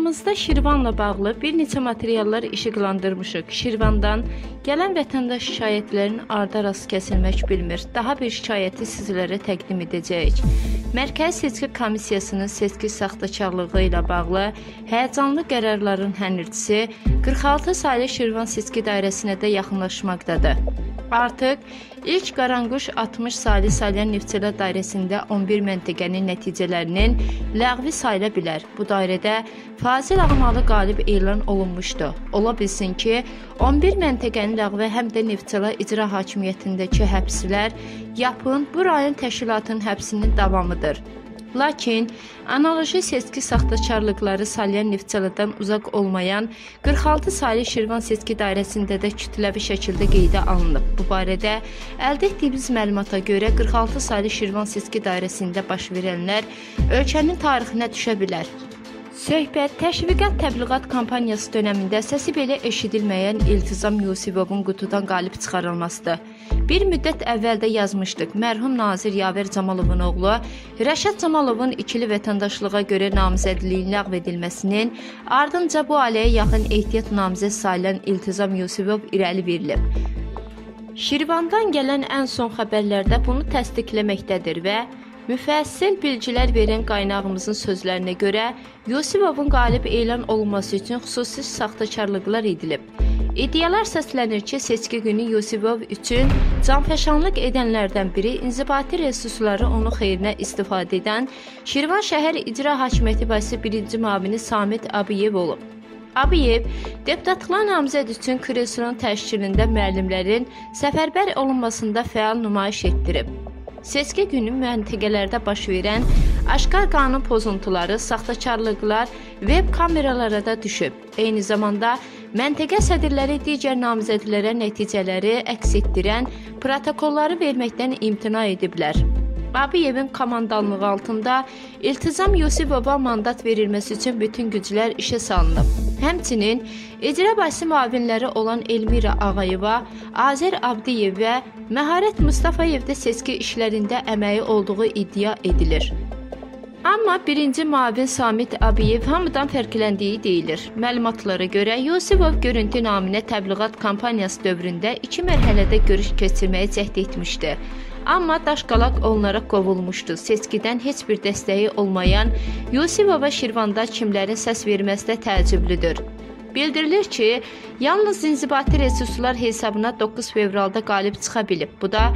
Kanalımızda Şirvanla bağlı bir neçə materiallar işıqlandırmışıq. Şirvandan gələn vətəndaş şikayətlərinin ardı-arası kəsilmək bilmir. Daha bir şikayəti sizlərə təqdim edəcəyik. Mərkəzi Seçki Komissiyasının seçki saxtakarlığı ilə bağlı həyəcanlı qərarların hənirçisi 46 saylı Şirvan seçki dairəsinə də yaxınlaşmaqdadır. Artıq ilk Qaranquş 60 saylı Salyan Neftçilər dairəsində 11 məntəqənin nəticələrinin ləğvi sayıla bilər. Bu dairədə Fazil Ağmalı qalib elan olunmuşdu. Ola bilsin ki, 11 məntəqənin ləğvi həm də Neftçilər icra hakimiyyətindəki həbslər yapın bu rayon təşkilatının həbsinin davamıdır. Lakin analoji seçki saxtakarlıqları Salyan Neftçaladan uzaq olmayan 46 saylı Şirvan seçki dairəsində də kütləvi şəkildə qeydə alınıb. Bu barədə əldə etdiyimiz məlumata görə 46 saylı Şirvan seçki dairəsində baş verənlər ölkənin tarixinə düşə bilər. Söhbət təşviqat təbliğat kampaniyası dövründə səsi belə eşidilməyən İltizam Yusifovun qutudan qalib çıxarılmasıdır. Bir müddət əvvəl də yazmışdıq. Mərhum nazir Yaver Camalovun oğlu Rəşad Camalovun ikili vətəndaşlığa görə namizədliyin ləğv edilməsinin ardınca bu ailəyə yaxın ehtiyat namizəd sayılan İltizam Yusifov irəli verilib. Şirvandan gələn ən son xəbərlərdə bunu təsdiqləməkdədir və Müfəssil bilgilər verən qaynağımızın sözlərinə görə Yusifovun qalib elan olunması üçün xüsusi saxtakarlıqlar edilib. İddialar səslənir ki, seçki günü Yusifov üçün canfəşanlıq edənlərdən biri inzibati resursları onu xeyrinə istifadə edən Şirvan şəhər icra hakimiyyəti başçı birinci müavini Samit Abiyev olub. Abiyev deputatlığa namizəd üçün kreslonun təşkilində müəllimlərin səfərbər olunmasında fəal nümayiş etdirib. Seçki günü məntəqələrdə baş verən aşkar qanun pozuntuları, saxtakarlıqlar web kameralara da düşüb. Eyni zamanda məntəqə sədrləri digər namizədlərə nəticələri əks etdirən protokolları verməkdən imtina ediblər. Abiyevin komandanlığı altında İltizam Yusifova mandat verilməsi üçün bütün güclər işə salınıb. Həmçinin icra başçı müavinləri olan Elmira Ağayeva, Azər Abdiyev və Məharət Mustafayev də seçki işlərində əməyi olduğu iddia edilir. Amma birinci müavin Samit Abiyev hamıdan fərqləndiyi deyilir. Məlumatlara görə Yusifov görüntü naminə təbliğat kampaniyası dövründə iki mərhələdə görüş keçirməyi cəhd etmişdi. Amma daşqalaq onlara qovulmuşdu. Seçkidən heç bir dəstəyi olmayan Yusifova Şirvanda kimlərin səs verməsi də təəccüblüdür. Bildirilir ki, yalnız inzibati resurslar hesabına 9 fevralda qalib çıxa bilib. Bu da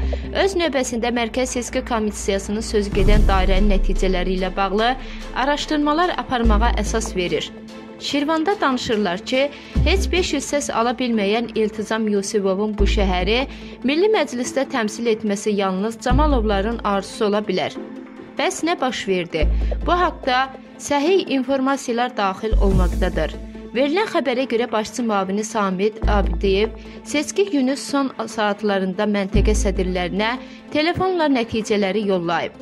öz növbəsində Mərkəzi Seçki Komissiyasının sözü gedən dairənin nəticələri ilə bağlı araşdırmalar aparmağa əsas verir. Şirvanda danışırlar ki, heç 500 səs ala bilməyən İltizam Yusifovun bu şəhəri Milli Məclisdə təmsil etməsi yalnız Camalovların arzusu ola bilər. Bəs nə baş verdi? Bu haqqda səhih informasiyalar daxil olmaqdadır. Verilən xəbərə görə başçı müavini Samid Abidiyev seçki günü son saatlarında məntəqə sədrlərinə telefonla nəticələri yollayıb.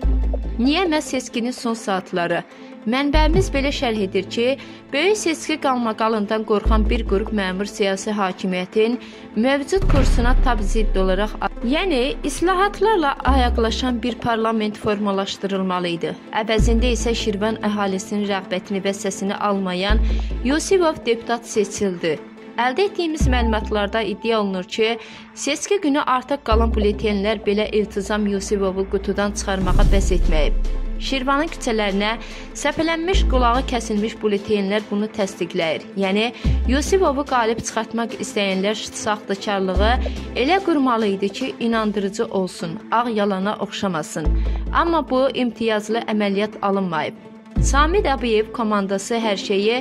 Niyə məhz seçkinin son saatları? Mənbəmiz belə şərh edir ki, böyük seçki qalmaqalından qorxan bir qrup məmur siyasi hakimiyyətin mövcud kursuna tab zidd olaraq, yəni islahatlarla ayaqlaşan bir parlament formalaşdırılmalı idi. Əvəzində isə Şirvan əhalisinin rəğbətini və səsini almayan Yusifov deputat seçildi. Əldə etdiyimiz məlumatlarda iddia olunur ki, seçki günü artıq qalan bulletenlər belə İltizam Yusifovu qutudan çıxarmağa bəs etməyib. Şirvanın küçələrinə səpələnmiş qulağı kəsilmiş bulletenlər bunu təsdiqləyir. Yəni Yusifovu qalib çıxartmaq istəyənlər saxtakarlığı elə qurmalı idi ki, inandırıcı olsun, ağ yalana oxşamasın. Amma bu imtiyazlı əməliyyat alınmayıb. Samid Əbiyev komandası hər şeyi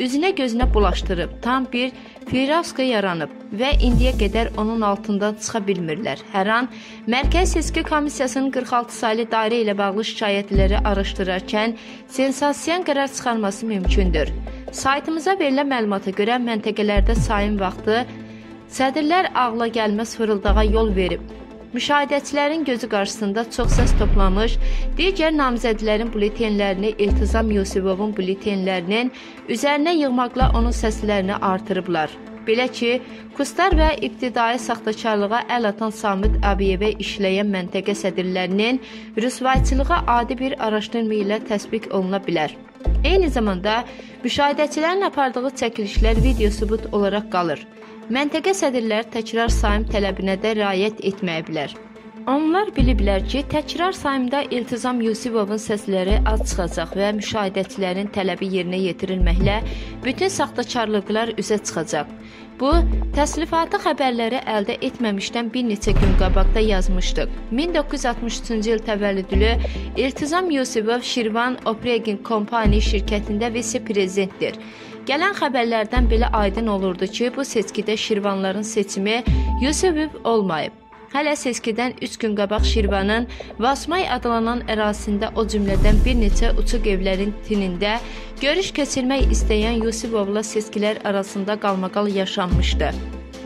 üzünə gözünə bulaşdırıb, tam bir firavska yaranıb və indiyə qədər onun altından çıxa bilmirlər. Hər an Mərkəzi Seçki Komissiyasının 46 saylı dairə ilə bağlı şikayətləri araşdırarkən sensasiyan qərar çıxarması mümkündür. Saytımıza verilən məlumata görə məntəqələrdə sayım vaxtı sədrlər ağla gəlməz fırıldağa yol verib. Müşahidəçilərin gözü qarşısında çox səs toplamış, digər namizədlərin bulletenlərini İltizam Yusifovun bulletenlərinin üzərinə yığmaqla onun səslərini artırıblar. Belə ki, Kustar və ibtidai saxtakarlığa əl atan Samid Abiyevə işləyən məntəqə sədrlərinin rüsvayçılığa adi bir araşdırma ilə təsbiq oluna bilər. Eyni zamanda müşahidəçilərin apardığı çəkilişlər video sübut olaraq qalır. Məntəqə sədrləri təkrar sayım tələbinə də riayət etməyiblər. Onlar biliblər ki, təkrar sayımda İltizam Yusifovun səsləri az çıxacaq və müşahidəçilərin tələbi yerinə yetirilməklə bütün saxtakarlıqlar üzə çıxacaq. Bu, təslifatı xəbərləri əldə etməmişdən bir neçə gün qabaqda yazmışdıq. 1963-cü il təvəllüdlü İltizam Yusifov Şirvan Operating Company şirkətində vitse-prezidentdir. Gələn xəbərlərdən belə aydın olurdu ki, bu seçkidə Şirvanların seçimi Yusifov olmayıb. Hələ seçkidən 3 gün qabaq Şirvanın Vasmay adlanan ərazisində o cümlədən bir neçə uçuq evlərin tinində görüş keçirmək istəyən Yusifovla seçkilər arasında qalmaqal yaşanmışdı.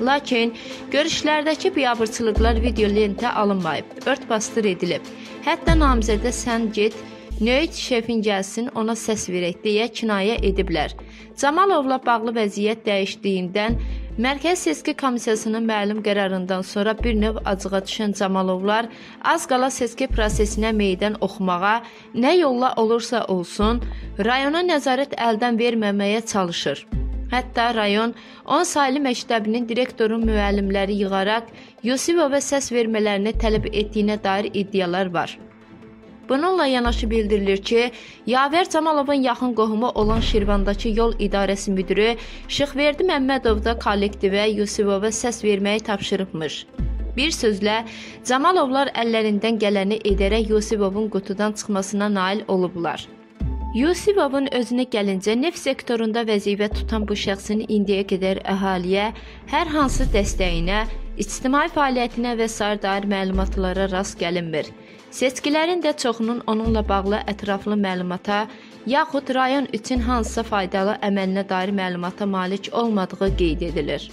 Lakin görüşlərdəki biabırçılıqlar video lentə alınmayıb, ört-basdır edilib. Hətta namizədə sən get Nöyt şefin gəlsin, ona səs verək deyə kinayə ediblər. Camalovla bağlı vəziyyət dəyişdiyindən Mərkəz Seçki Komissiyasının məlum qərarından sonra bir növ acığa düşən Camalovlar az qala seçki prosesinə meydan oxumağa, nə yolla olursa olsun, rayona nəzarət əldən verməməyə çalışır. Hətta rayon 10 saylı məktəbinin direktorun müəllimləri yığaraq Yusifova səs vermələrini tələb etdiyinə dair iddialar var. Bununla yanaşı bildirilir ki, Yavər Camalovun yaxın qohumu olan Şirvandakı yol idarəsi müdiri Şıxverdi Məmmədov da kollektivə Yusifova səs verməyi tapşırıbmış. Bir sözlə, Camalovlar əllərindən gələni edərək Yusifovun qutudan çıxmasına nail olublar. Yusifovun özünə gəlincə, neft sektorunda vəzifə tutan bu şəxsin indiyə qədər əhaliyə hər hansı dəstəyinə, ictimai fəaliyyətinə və sair dair məlumatlara rast gəlinmir. Seçkilərin də çoxunun onunla bağlı ətraflı məlumata yaxud rayon üçün hansısa faydalı əməlinə dair məlumata malik olmadığı qeyd edilir.